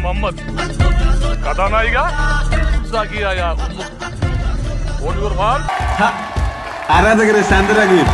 നായികയായ മമ്മദ് കഥാനായിക സാക്കിയായ Ummu. On your mark. ആരാധകരെ ശാന്തരാകുകയും